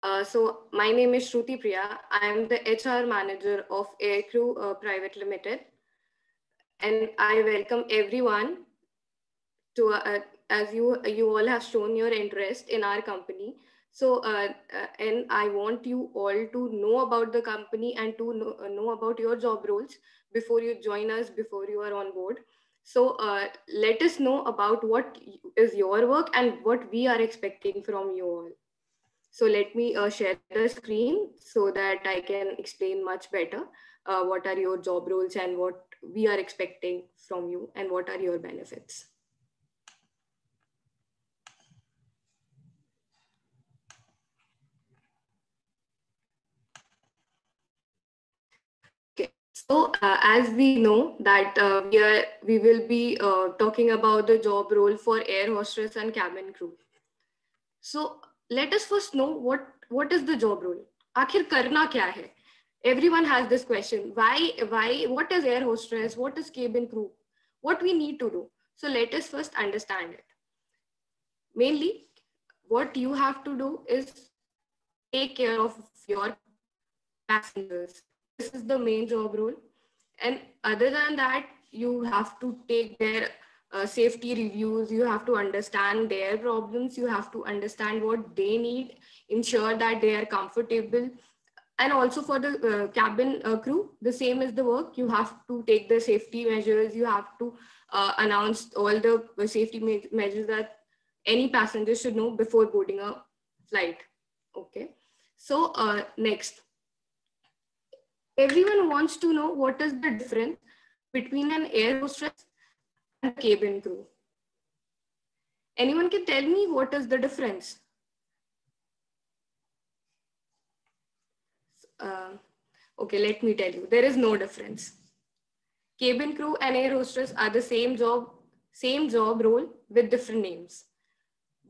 Uh, so my name is Shruti Priya. I am the HR manager of Aircrew uh, Private Limited. And I welcome everyone to, uh, as you, you all have shown your interest in our company. So, uh, uh, and I want you all to know about the company and to know, uh, know about your job roles before you join us, before you are on board. So let us know about what is your work and what we are expecting from you all. So let me uh, share the screen so that I can explain much better uh, what are your job roles and what we are expecting from you and what are your benefits. Okay, so uh, as we know that uh, we are we will be uh, talking about the job role for air hostess and cabin crew. So let us first know what what is the job role आखिर करना क्या है everyone has this question why why what is air hostess what is cabin crew what we need to do so let us first understand it mainly what you have to do is take care of your passengers this is the main job role and other than that you have to take their uh, safety reviews you have to understand their problems you have to understand what they need ensure that they are comfortable. And also for the uh, cabin uh, crew the same is the work. You have to take the safety measures you have to uh, announce all the safety me measures that any passenger should know before boarding a flight. Okay. So uh, next. Everyone wants to know what is the difference between an air hostess cabin crew. Anyone can tell me what is the difference? Uh, okay, let me tell you, there is no difference. Cabin crew and air hostess are the same job, same job role with different names.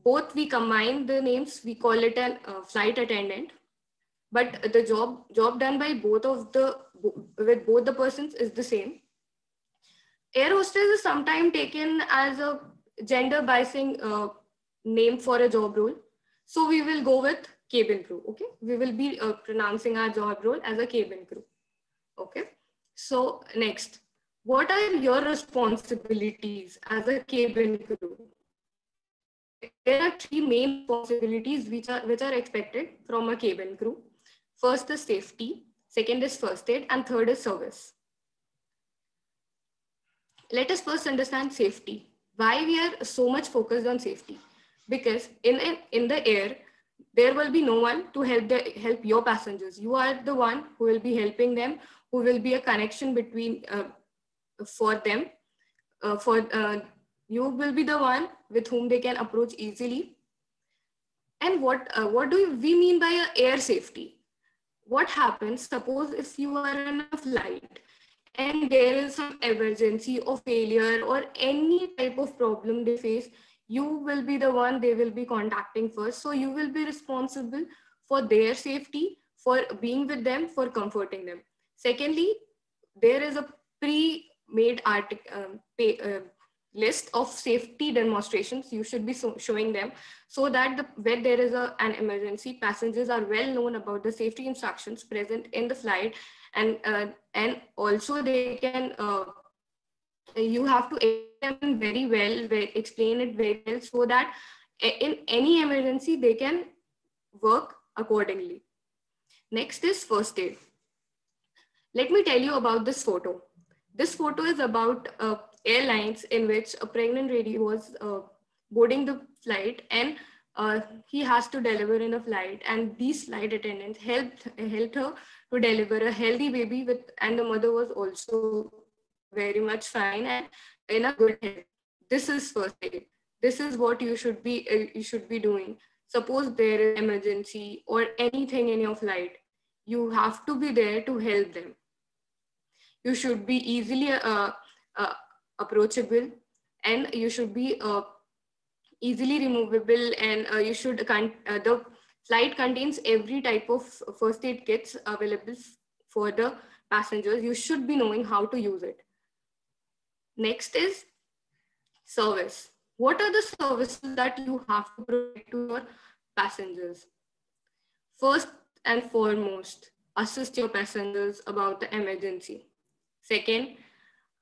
Both we combine the names, we call it a uh, flight attendant, but the job job done by both of the with both the persons is the same air hostess is sometimes taken as a gender biasing uh, name for a job role. So we will go with cabin crew. Okay, we will be uh, pronouncing our job role as a cabin crew. Okay, so next, what are your responsibilities as a cabin crew? There are three main responsibilities which are which are expected from a cabin crew. First is safety, second is first aid, and third is service let us first understand safety. Why we are so much focused on safety? Because in, in the air, there will be no one to help the, help your passengers. You are the one who will be helping them, who will be a connection between uh, for them. Uh, for uh, you will be the one with whom they can approach easily. And what uh, what do we mean by air safety? What happens? Suppose if you are in a flight and there is some emergency or failure or any type of problem they face, you will be the one they will be contacting first. So you will be responsible for their safety, for being with them, for comforting them. Secondly, there is a pre-made um, uh, list of safety demonstrations you should be so showing them so that the, when there is a, an emergency passengers are well known about the safety instructions present in the flight and uh, and also they can uh, you have to explain very well explain it very well so that in any emergency they can work accordingly. Next is first aid. Let me tell you about this photo. This photo is about uh, airlines in which a pregnant lady was uh, boarding the flight and uh, he has to deliver in a flight and these flight attendants helped helped her to deliver a healthy baby with and the mother was also very much fine and in a good health. This is first aid. This is what you should be uh, you should be doing. Suppose there is emergency or anything in your flight you have to be there to help them. You should be easily uh, uh, approachable and you should be uh, easily removable and uh, you should con- uh, the flight contains every type of first aid kits available for the passengers you should be knowing how to use it next is service what are the services that you have to provide to your passengers First and foremost, assist your passengers about the emergency. Second,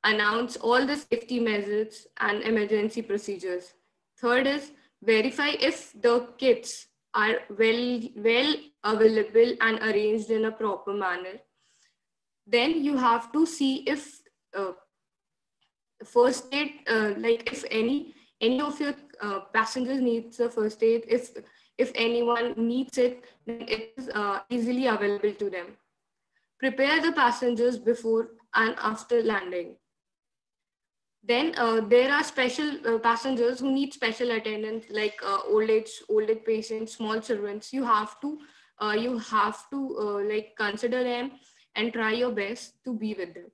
announce all the safety measures and emergency procedures. Third is verify if the kits are well, well available and arranged in a proper manner. Then you have to see if uh, first aid, uh, like if any any of your uh, passengers needs a first aid, if if anyone needs it, then it is uh, easily available to them. Prepare the passengers before and after landing. Then uh, there are special uh, passengers who need special attendance, like uh, old age, old age patients, small children. You have to, uh, you have to uh, like consider them and try your best to be with them.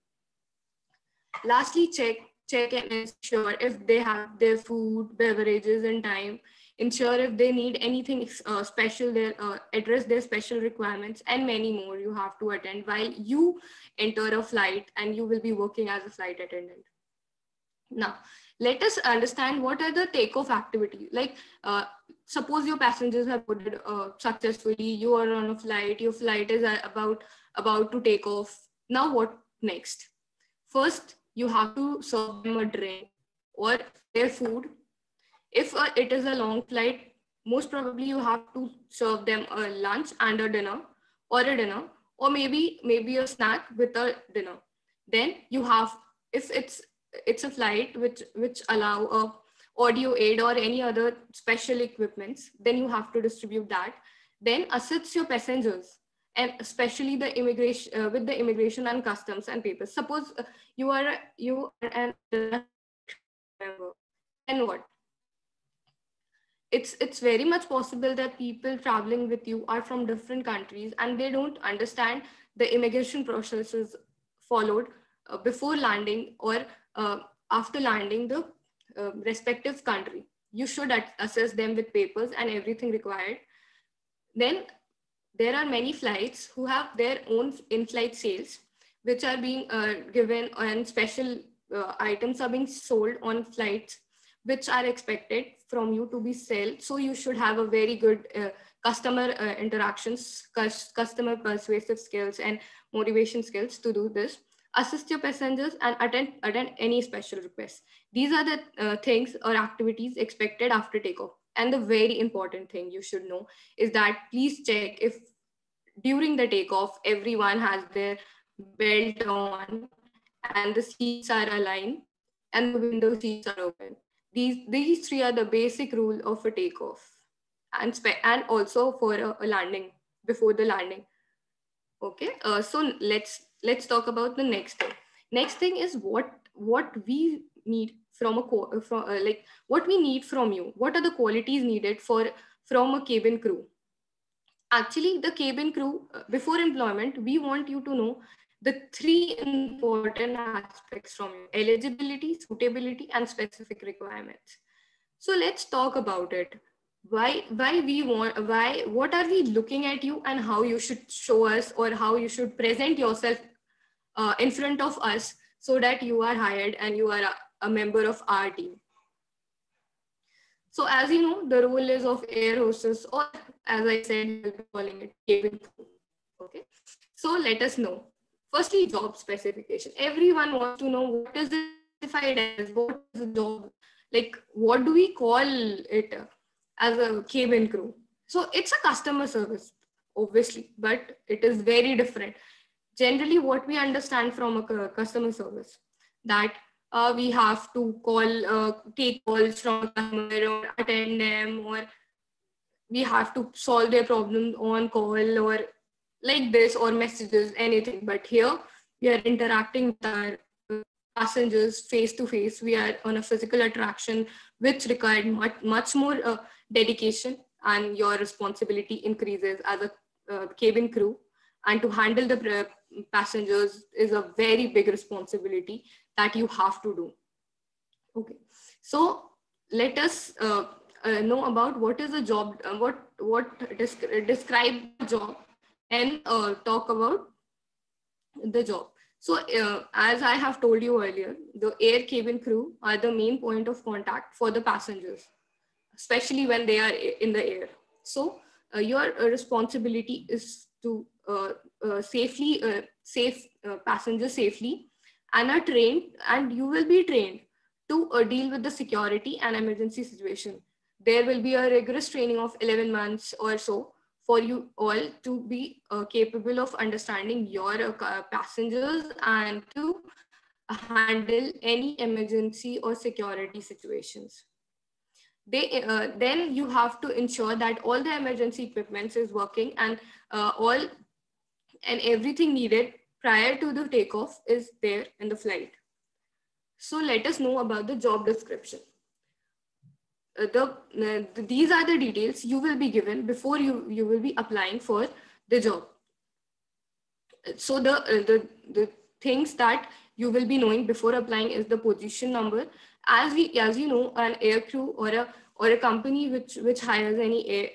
Lastly, check check and ensure if they have their food, beverages and time. Ensure if they need anything uh, special, their address their special requirements, and many more. You have to attend while you enter a flight, and you will be working as a flight attendant. Now, let us understand what are the takeoff activities. Like, uh, suppose your passengers have boarded uh, successfully, you are on a flight, your flight is uh, about, about to take off. Now, what next? First, you have to serve them a drink or their food. If uh, it is a long flight, most probably you have to serve them a lunch and a dinner or a dinner or maybe maybe a snack with a dinner then you have if it's it's a flight which which allow a audio aid or any other special equipments then you have to distribute that. Then assist your passengers and especially the immigration uh, with the immigration and customs and papers. Suppose uh, you are you are an member and what? It's it's very much possible that people traveling with you are from different countries and they don't understand the immigration processes followed uh, before landing or uh, after landing the uh, respective country. You should assess them with papers and everything required. Then there are many flights who have their own in-flight sales, which are being uh, given and special uh, items are being sold on flights, which are expected from you to be sold. So you should have a very good uh, customer uh, interactions, customer persuasive skills and motivation skills to do this assist your passengers, and attend, attend any special requests. These are the uh, things or activities expected after takeoff. And the very important thing you should know is that please check if during the takeoff, everyone has their belt on and the seats are aligned and the window seats are open. These, these three are the basic rule of a takeoff and, and also for a, a landing, before the landing. Okay, uh, so let's let's talk about the next thing. Next thing is what what we need from a from uh, like what we need from you. What are the qualities needed for from a cabin crew? Actually the cabin crew uh, before employment we want you to know the three important aspects from you eligibility suitability and specific requirements. So let's talk about it. Why why we want why what are we looking at you and how you should show us or how you should present yourself uh, in front of us so that you are hired and you are a, a member of our team. So as you know, the role is of air hostess or as I said, we'll calling it cabin crew. Okay. So let us know. Firstly, job specification. Everyone wants to know what is it as, what is the job, like what do we call it as a cabin crew? So it's a customer service, obviously, but it is very different generally what we understand from a customer service that uh, we have to call uh, take calls from customer or attend them or we have to solve their problems on call or like this or messages anything. But here we are interacting with our passengers face to face. We are on a physical attraction which required much, much more uh, dedication and your responsibility increases as a uh, cabin crew. And to handle the passengers is a very big responsibility that you have to do. Okay, so let us uh, uh, know about what is a job, uh, what what desc describe the job, and uh, talk about the job. So uh, as I have told you earlier, the air cabin crew are the main point of contact for the passengers, especially when they are in the air. So uh, your responsibility is to safely safe passengers safely and are trained and you will be trained to deal with the security and emergency situation there will be a rigorous training of 11 months or so for you all to be uh, capable of understanding your uh, passengers and to handle any emergency or security situations. They, uh, then you have to ensure that all the emergency equipment is working and uh, all and everything needed prior to the takeoff is there in the flight. So let us know about the job description. Uh, the, uh, the, these are the details you will be given before you you will be applying for the job so the uh, the the things that you will be knowing before applying is the position number as we as you know an air crew or a or a company which which hires any air,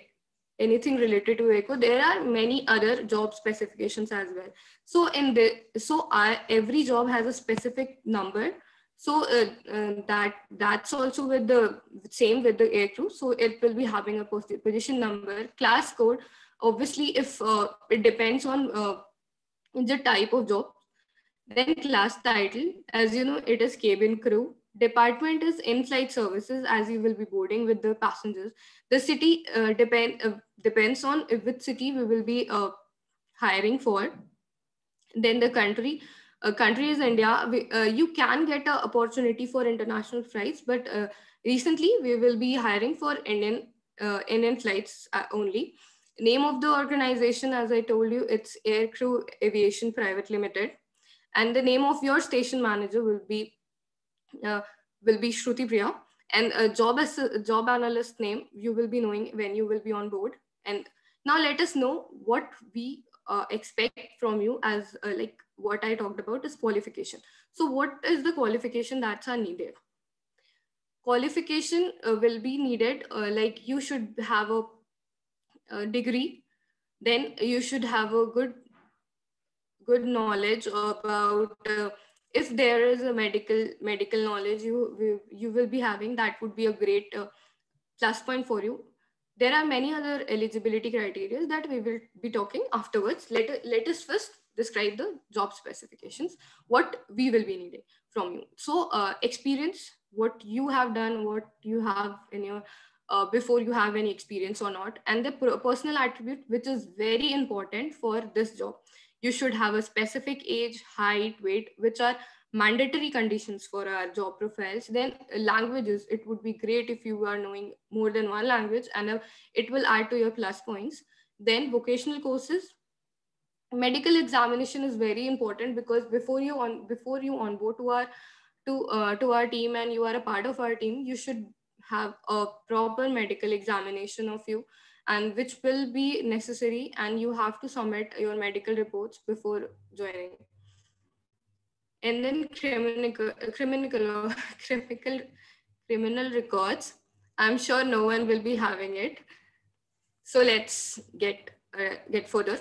anything related to airco there are many other job specifications as well so in the so I, every job has a specific number so uh, uh, that that's also with the same with the aircrew. So it will be having a position number, class code. Obviously, if uh, it depends on uh, the type of job, then class title, as you know, it is cabin crew. Department is in-flight services, as you will be boarding with the passengers. The city uh, depend uh, depends on which city we will be hiring for. Then the country uh, country is India, we, uh, you can get an opportunity for international flights, but uh, recently we will be hiring for Indian uh, Indian flights uh, only. Name of the organization, as I told you, it's Aircrew Aviation Private Limited, and the name of your station manager will be uh, will be Shruti Priya, and a job as a job analyst name you will be knowing when you will be on board. And now let us know what we expect from you as like what I talked about is qualification. So what is the qualification that's are needed? Qualification uh, will be needed, uh, like you should have a, a, degree, then you should have a good, good knowledge about uh, if there is a medical medical knowledge you you will be having that would be a great uh, plus point for you there are many other eligibility criteria that we will be talking afterwards let, let us first describe the job specifications, what we will be needing from you. So uh, experience, what you have done, what you have in your, uh, before you have any experience or not, and the personal attribute, which is very important for this job. You should have a specific age, height, weight, which are mandatory conditions for our job profiles. Then languages it would be great if you are knowing more than one language and uh, it will add to your plus points. Then vocational courses. Medical examination is very important because before you on before you onboard to our to uh, to our team and you are a part of our team you should have a proper medical examination of you and which will be necessary and you have to submit your medical reports before joining and then criminal criminal criminal criminal records i'm sure no one will be having it so let's get uh, get further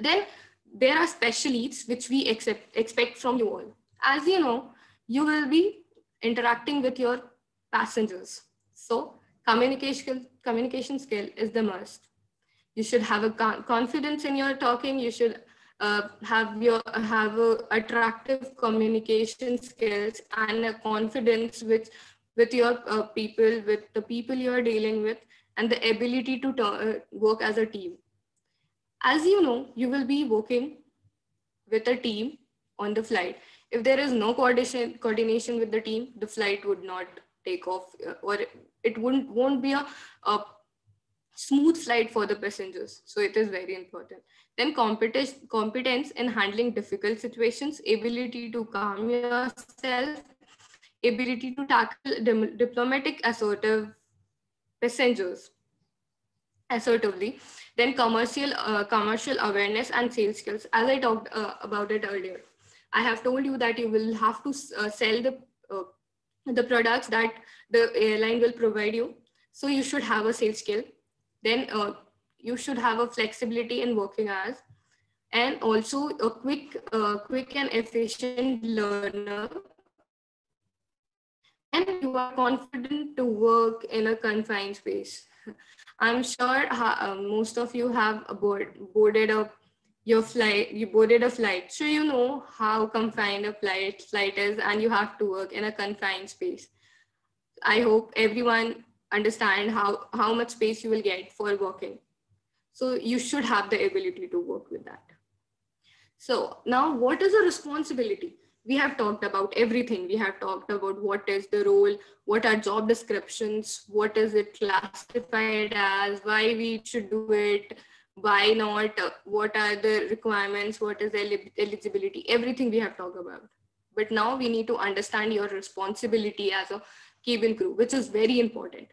then there are special needs which we accept, expect from you all. As you know, you will be interacting with your passengers. So communication, communication skill is the must. You should have a confidence in your talking. You should uh, have your have a attractive communication skills and a confidence with with your uh, people, with the people you are dealing with, and the ability to uh, work as a team. As you know, you will be working with a team on the flight. If there is no coordination, coordination with the team, the flight would not take off uh, or it won't, won't be a, a smooth flight for the passengers. So it is very important. Then competence, competence in handling difficult situations, ability to calm yourself, ability to tackle diplomatic assertive passengers assertively then commercial uh, commercial awareness and sales skills as i talked uh, about it earlier i have told you that you will have to uh, sell the uh, the products that the airline will provide you. So you should have a sales skill. Then uh, you should have a flexibility in working hours. And also a quick uh, quick and efficient learner. And you are confident to work in a confined space. I'm sure uh, most of you have board, boarded a your flight, you boarded a flight. So you know how confined a flight, flight is and you have to work in a confined space. I hope everyone understand how, how much space you will get for working. So you should have the ability to work with that. So now what is a responsibility? We have talked about everything. We have talked about what is the role, what are job descriptions, what is it classified as, why we should do it, why not, uh, what are the requirements, what is the eligibility, everything we have talked about. But now we need to understand your responsibility as a cabin crew, which is very important.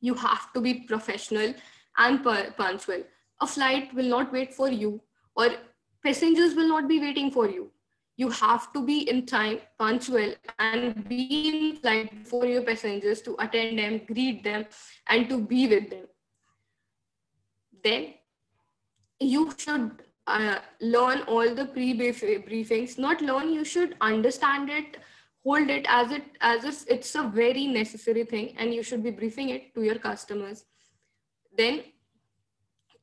You have to be professional and punctual. A flight will not wait for you or passengers will not be waiting for you. You have to be in time, punctual, and be in flight before your passengers to attend them, greet them, and to be with them. Then you should uh, learn all the pre-briefings. Not learn, you should understand it, hold it as it as if it's a very necessary thing, and you should be briefing it to your customers. Then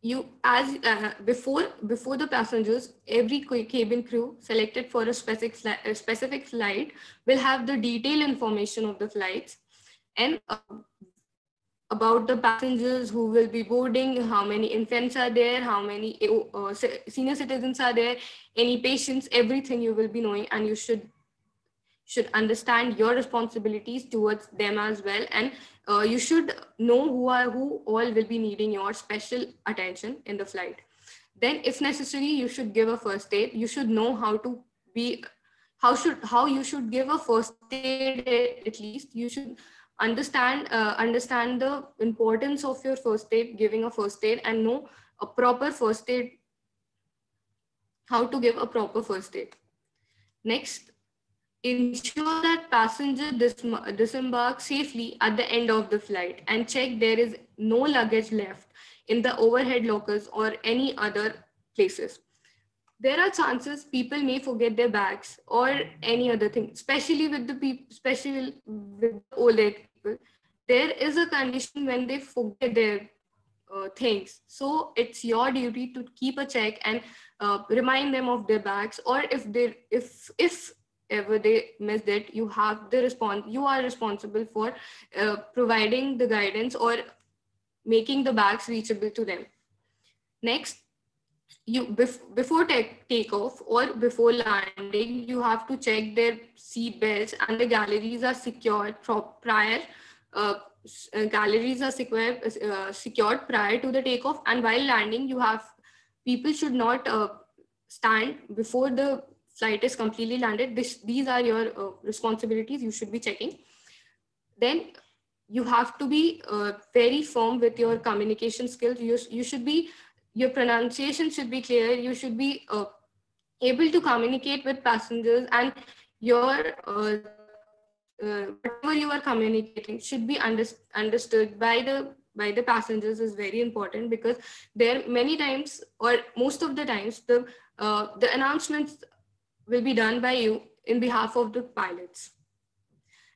you as uh, before before the passengers every cabin crew selected for a specific a specific flight will have the detailed information of the flights and uh, about the passengers who will be boarding how many infants are there how many uh, senior citizens are there any patients everything you will be knowing and you should should understand your responsibilities towards them as well. And uh, you should know who are who all will be needing your special attention in the flight. Then if necessary you should give a first aid. You should know how to be how should how you should give a first aid at least. You should understand uh, understand the importance of your first aid giving a first aid and know a proper first aid how to give a proper first aid next ensure that passenger disembark safely at the end of the flight and check there is no luggage left in the overhead lockers or any other places. There are chances people may forget their bags or any other thing, especially with the people, especially with older people. There is a condition when they forget their uh, things. So it's your duty to keep a check and uh, remind them of their bags. Or if they, if if ever they missed it you have the response you are responsible for uh, providing the guidance or making the bags reachable to them next you bef before take takeoff or before landing you have to check their seat belts and the galleries are secured prior uh, uh, galleries are secure, uh, secured prior to the takeoff and while landing you have people should not uh, stand before the flight is completely landed, this, these are your uh, responsibilities you should be checking. Then you have to be uh, very firm with your communication skills. You, you should be, your pronunciation should be clear. You should be uh, able to communicate with passengers and your uh, uh, whatever you are communicating should be under, understood by the by the passengers is very important because there many times or most of the times the uh, the announcements will be done by you in behalf of the pilots.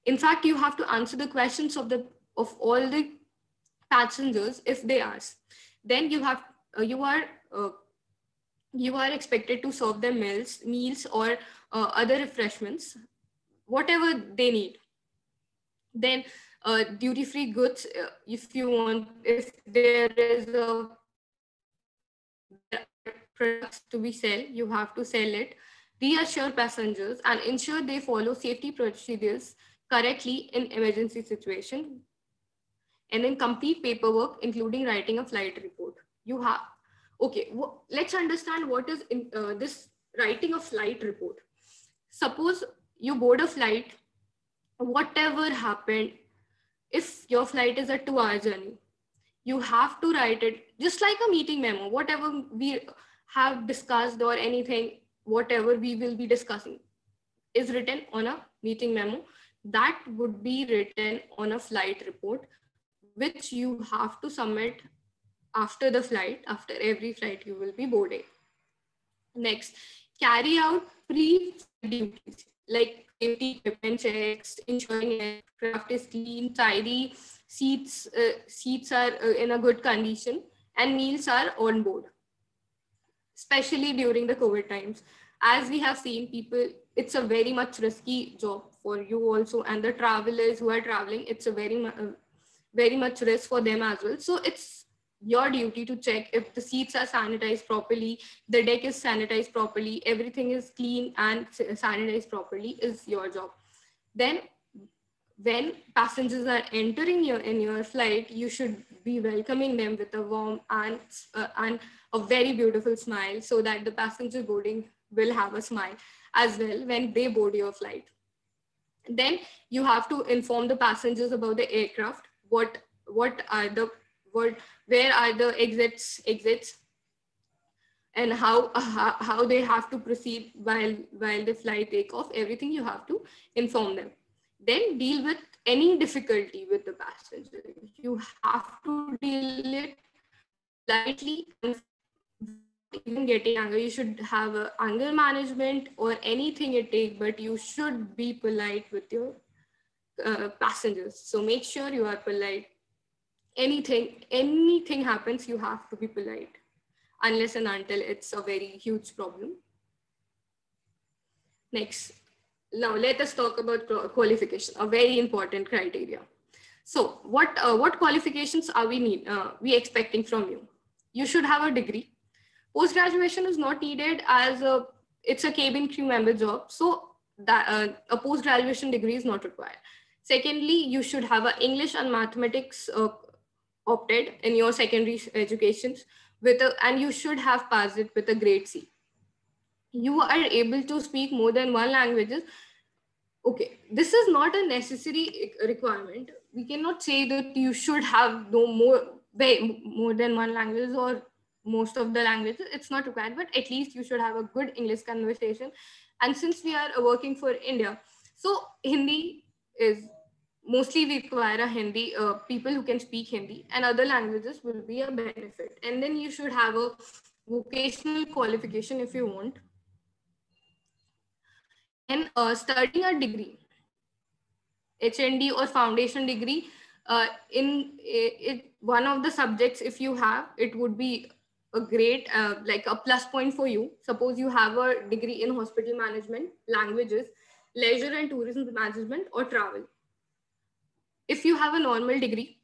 In fact, you have to answer the questions of the of all the passengers if they ask. Then you have you are uh, you are expected to serve them meals, meals or uh, other refreshments, whatever they need. Then uh, duty free goods, uh, if you want, if there is a products to be sell, you have to sell it. Reassure passengers and ensure they follow safety procedures correctly in emergency situation. And then complete paperwork including writing a flight report you have okay let's understand what is in uh, this writing a flight report. Suppose you board a flight whatever happened if your flight is a two hour journey you have to write it just like a meeting memo whatever we have discussed or anything whatever we will be discussing is written on a meeting memo. That would be written on a flight report which you have to submit after the flight after every flight you will be boarding next carry out pre duties like safety equipment checks, ensuring aircraft is clean, tidy, seats uh, seats are uh, in a good condition, and meals are on board. Especially during the COVID times, as we have seen, people it's a very much risky job for you also, and the travelers who are traveling, it's a very uh, very much risk for them as well. So it's your duty to check if the seats are sanitized properly, the deck is sanitized properly, everything is clean and sanitized properly is your job. Then when passengers are entering your in your flight, you should be welcoming them with a warm and, uh, and a very beautiful smile so that the passenger boarding will have a smile as well when they board your flight. Then you have to inform the passengers about the aircraft, what, what are the where are the exits exits and how, how how they have to proceed while while the flight take off everything you have to inform them. Then deal with any difficulty with the passenger you have to deal it lightly even getting anger. You should have anger management or anything it take but you should be polite with your uh, passengers. So make sure you are polite anything anything happens you have to be polite. Unless and until it's a very huge problem. Next. Now let us talk about qualification a very important criteria. So what uh, what qualifications are we need uh, we expecting from you? You should have a degree. Post graduation is not needed as a it's a cabin crew member job. So that uh, a post graduation degree is not required. Secondly you should have a english and mathematics uh, opted in your secondary educations with a, and you should have passed it with a grade C. You are able to speak more than one languages. Okay, this is not a necessary requirement. We cannot say that you should have no more, way more than one language or most of the languages. It's not required, but at least you should have a good English conversation. And since we are working for India, so Hindi is mostly we require a Hindi, uh, people who can speak Hindi and other languages will be a benefit. And then you should have a vocational qualification if you want. And uh, studying a degree, HND or foundation degree, uh, in it, one of the subjects, if you have, it would be a great, uh, like a plus point for you. Suppose you have a degree in hospital management, languages, leisure and tourism management or travel if you have a normal degree,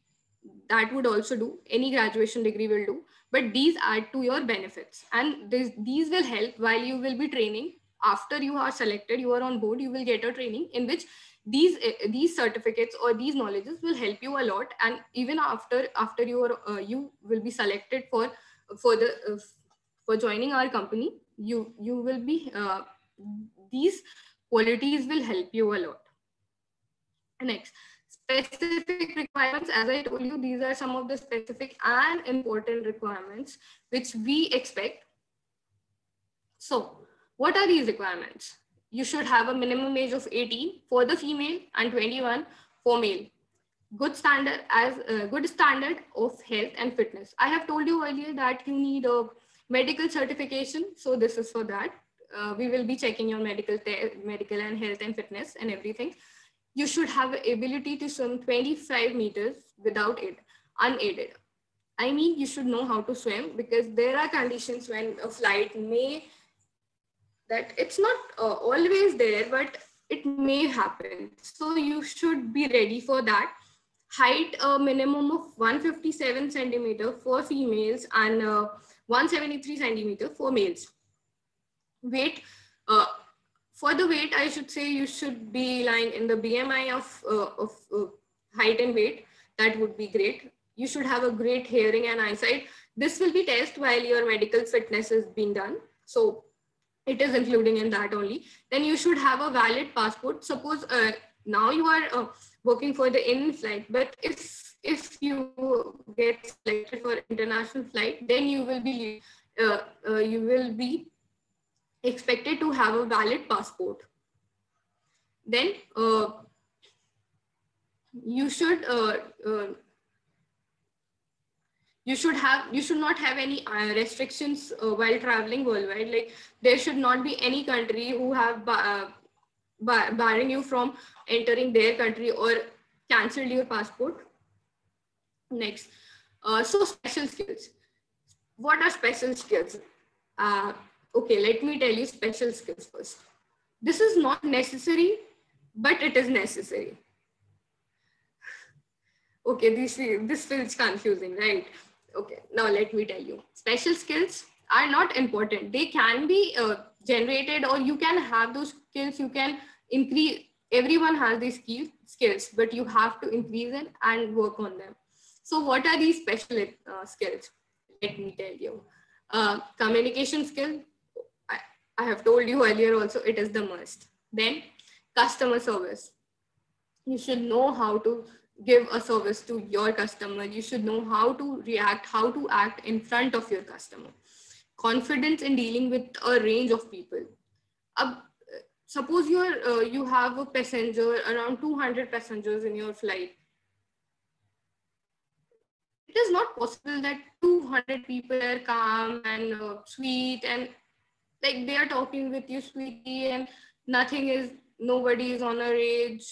that would also do. Any graduation degree will do. But these add to your benefits. And this, these will help while you will be training. After you are selected, you are on board, you will get a training in which these uh, these certificates or these knowledges will help you a lot and even after after you are uh, you will be selected for for the uh, for joining our company you you will be uh, these qualities will help you a lot next specific requirements, as I told you, these are some of the specific and important requirements which we expect. So what are these requirements? You should have a minimum age of 18 for the female and 21 for male. Good standard as a good standard of health and fitness. I have told you earlier that you need a medical certification. So this is for that. Uh, we will be checking your medical, medical and health and fitness and everything you should have ability to swim 25 meters without it, unaided. I mean, you should know how to swim because there are conditions when a flight may, that it's not uh, always there, but it may happen. So you should be ready for that. Height a minimum of 157 centimeter for females and uh, 173 centimeter for males. Weight, uh, for the weight, I should say you should be lying in the BMI of, uh, of uh, height and weight. That would be great. You should have a great hearing and eyesight. This will be test while your medical fitness is being done. So it is including in that only. Then you should have a valid passport. Suppose uh, now you are uh, working for the in flight, but if if you get selected for international flight, then you will be uh, uh, you will be expected to have a valid passport. Then uh, you should uh, uh, you should have you should not have any uh, restrictions uh, while traveling worldwide. Like there should not be any country who have uh, bar- barring you from entering their country or cancelled your passport. Next so special skills. What are special skills okay let me tell you special skills first. This is not necessary but it is necessary. Okay this this feels confusing right? Okay now let me tell you. Special skills are not important. They can be uh, generated or you can have those skills you can increase everyone has these skill, skills but you have to increase them and work on them. So what are these special uh, skills? Let me tell you. Uh, communication skill I, have told you earlier also it is the must. Then customer service. You should know how to give a service to your customer. You should know how to react how to act in front of your customer. Confidence in dealing with a range of people. Uh, suppose you're uh, you have a passenger around 200 passengers in your flight. It is not possible that 200 people are calm and uh, sweet and like they are talking with you sweetie and nothing is nobody is on a rage.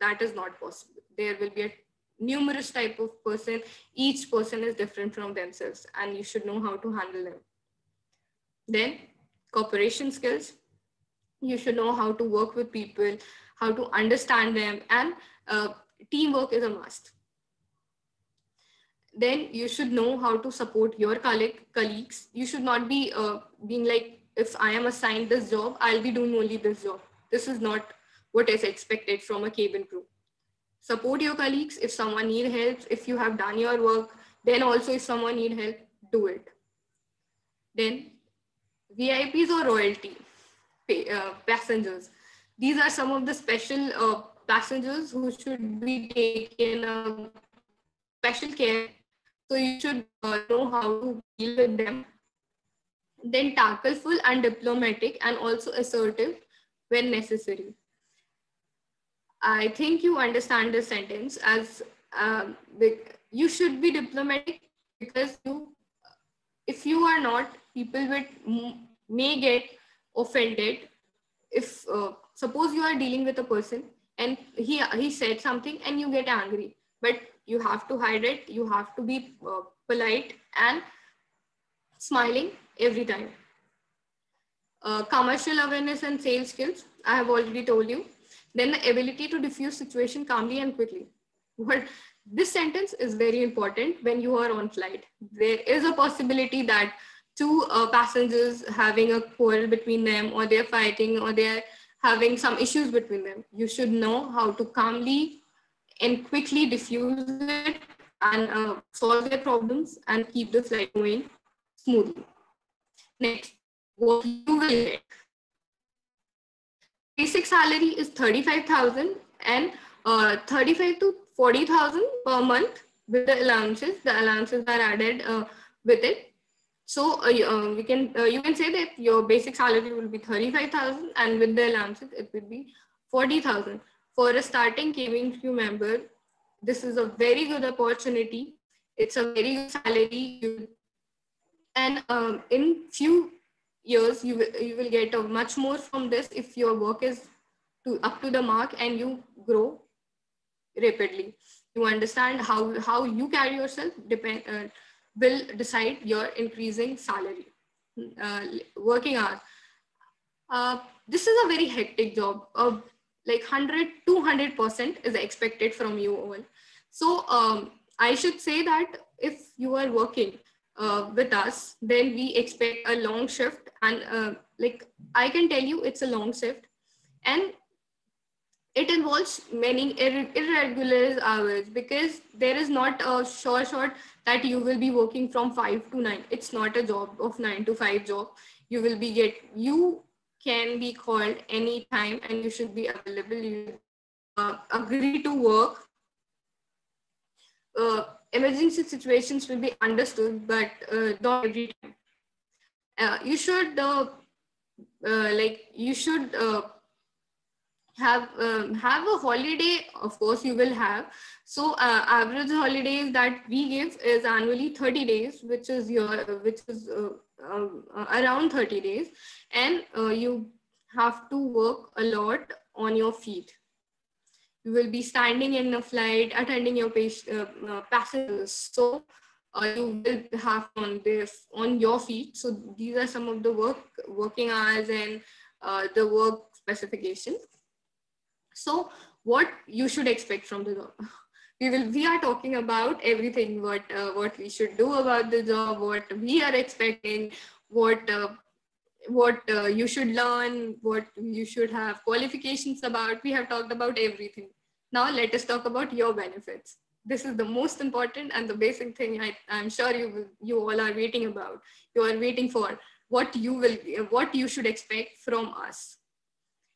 That is not possible. There will be a numerous type of person. Each person is different from themselves and you should know how to handle them. Then cooperation skills. You should know how to work with people how to understand them and uh, teamwork is a must then you should know how to support your colleague, colleagues. You should not be uh, being like if i am assigned this job i'll be doing only this job. This is not what is expected from a cabin crew. Support your colleagues. If someone need help if you have done your work then also if someone need help do it. Then vips or royalty pay, uh, passengers. These are some of the special uh, passengers who should be taken uh, special care so you should know how to deal with them then tactful and diplomatic and also assertive when necessary I think you understand the sentence as um, you should be diplomatic because you, if you are not, people will may get offended. If uh, suppose you are dealing with a person and he he said something and you get angry, but you have to hide it. You have to be uh, polite and smiling every time. Uh, commercial awareness and sales skills. I have already told you then the ability to diffuse situation calmly and quickly. But this sentence is very important when you are on flight. There is a possibility that two uh, passengers having a quarrel between them or they're fighting or they're having some issues between them. You should know how to calmly and quickly diffuse it and uh, solve their problems and keep the flight going smoothly. Next, what you will get basic salary is 35,000 and uh, 35 to 40,000 per month with the allowances. The allowances are added uh, with it. So uh, uh we can uh, you can say that your basic salary will be 35,000 and with the allowances it will be 40,000. For a starting cabin member, this is a very good opportunity. It's a very good salary. And um, in few years you will, you will get a much more from this if your work is to up to the mark and you grow rapidly you understand how how you carry yourself depend uh, will decide your increasing salary uh, working hours uh, this is a very hectic job uh, like 100 200 percent is expected from you all so um, i should say that if you are working uh, with us, then we expect a long shift. And uh, like I can tell you, it's a long shift, and it involves many ir- irregular hours because there is not a sure shot that you will be working from five to nine. It's not a job of nine to five job. You will be get you can be called anytime and you should be available. You uh, agree to work. Uh, emergency situations will be understood, but uh, not every time. You should uh, uh, like you should uh, have um, have a holiday of course you will have. So uh, average holidays that we give is annually 30 days which is your which is uh, um, uh, around 30 days. And uh, you have to work a lot on your feet. You will be standing in a flight attending your uh, uh, passengers. So you will have on this on your feet. So these are some of the work working hours and the work specification so what you should expect from the job? We will we are talking about everything what uh, what we should do about the job what we are expecting what uh, what uh, you should learn what you should have qualifications about. We have talked about everything. Now let us talk about your benefits. This is the most important and the basic thing I, i'm sure you you all are waiting about. You are waiting for what you will what you should expect from us.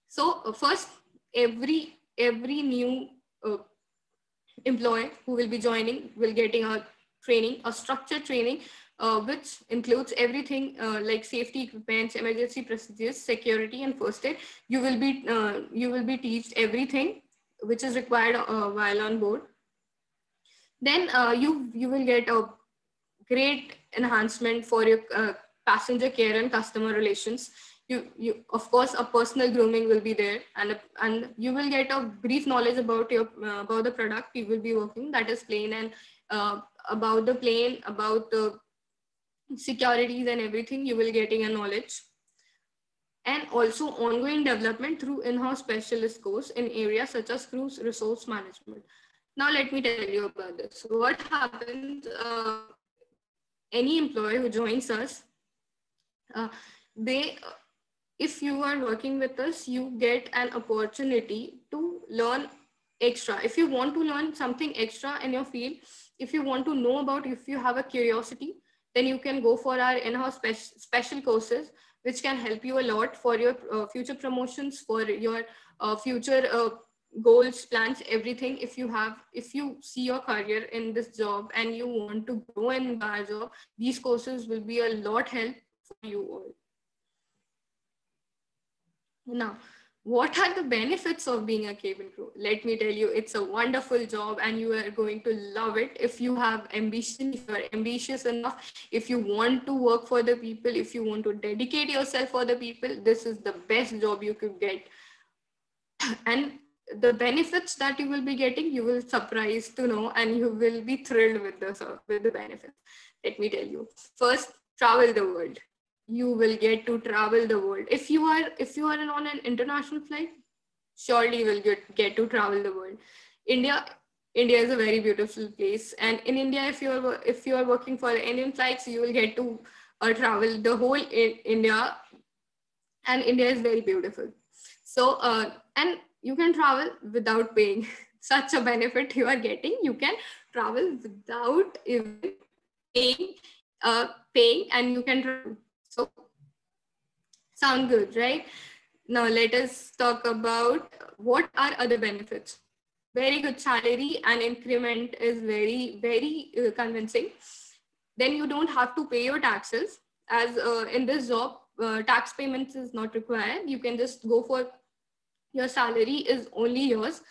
So uh, first every every new uh, employee who will be joining will getting a training, a structured training, uh, which includes everything uh, like safety equipment, emergency procedures, security, and first aid. You will be uh, you will be taught everything which is required uh, while on board. Then uh, you you will get a great enhancement for your passenger care and customer relations you, you of course a personal grooming will be there and and you will get a brief knowledge about your uh, about the product you will be working. That is plane and uh, about the plane about the securities and everything you will getting a knowledge. And also ongoing development through in-house specialist course in areas such as crew resource management. Now let me tell you about this. What happens uh, any employee who joins us uh, they if you are working with us, you get an opportunity to learn extra. If you want to learn something extra in your field, if you want to know about, if you have a curiosity, then you can go for our in-house spe- special courses, which can help you a lot for your uh, future promotions, for your uh, future uh, goals, plans, everything. If you have, if you see your career in this job and you want to grow in our job, these courses will be a lot help for you all. Now, what are the benefits of being a cabin crew? Let me tell you, it's a wonderful job and you are going to love it if you have ambition, if you are ambitious enough, if you want to work for the people, if you want to dedicate yourself for the people, this is the best job you could get. And the benefits that you will be getting, you will surprise to know and you will be thrilled with the, with the benefits. Let me tell you. First, travel the world you will get to travel the world. If you are if you are on an international flight surely you will get, get to travel the world. India india is a very beautiful place. And in india if you are if you are working for indian flights you will get to uh, travel the whole in india. And india is very beautiful. So uh, and you can travel without paying. Such a benefit you are getting. You can travel without even paying uh, paying and you can so sound good, right? Now let us talk about what are other benefits. Very good salary and increment is very, very uh, convincing. Then you don't have to pay your taxes as uh, in this job, uh, tax payments is not required. You can just go for your salary is only yours.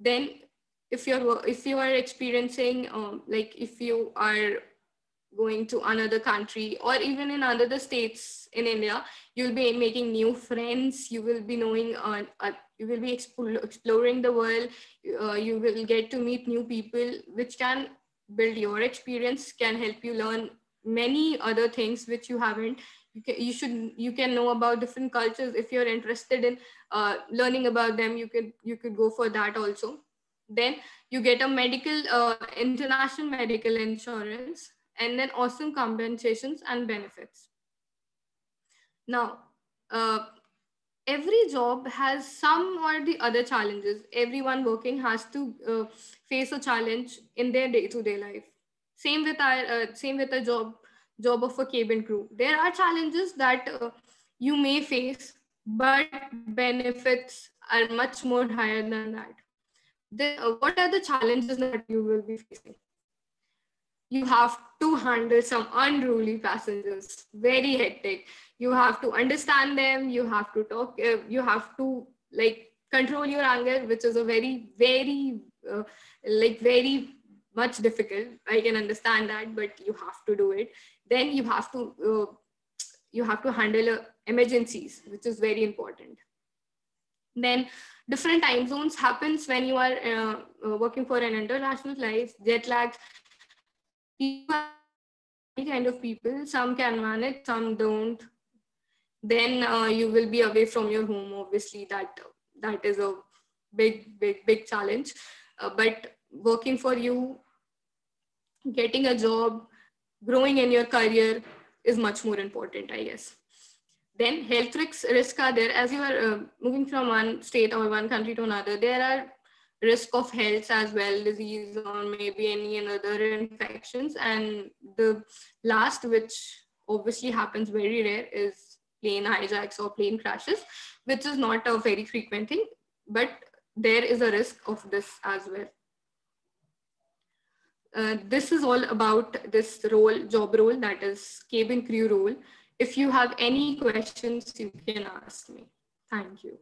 Then if you're if you are experiencing um, like if you are going to another country or even in other states in India, you'll be making new friends. You will be knowing, uh, uh, you will be exploring the world. Uh, you will get to meet new people, which can build your experience, can help you learn many other things which you haven't. You, can, you should you can know about different cultures if you're interested in uh, learning about them. You could you could go for that also. Then you get a medical uh, international medical insurance and then awesome compensations and benefits. Now, uh, every job has some or the other challenges. Everyone working has to uh, face a challenge in their day-to-day life. Same with our uh, same with a job job of a cabin crew. There are challenges that uh, you may face, but benefits are much more higher than that. The, uh, what are the challenges that you will be facing? You have to handle some unruly passengers very hectic you have to understand them you have to talk uh, you have to like control your anger, which is a very, very, uh, like very much difficult. I can understand that, but you have to do it. Then you have to, uh, you have to handle uh, emergencies, which is very important. Then different time zones happens when you are uh, uh, working for an international flight, jet lag. Kind of people, some can manage, some don't. Then uh, you will be away from your home. Obviously, that that is a big, big, big challenge. Uh, but working for you, getting a job, growing in your career is much more important, I guess. Then health risks, risk are there as you are uh, moving from one state or one country to another. There are risk of health as well, disease or maybe any other infections. And the last, which obviously happens very rare, is plane hijacks or plane crashes, which is not a very frequent thing, but there is a risk of this as well. Uh, this is all about this role, job role, that is cabin crew role. If you have any questions, you can ask me. Thank you.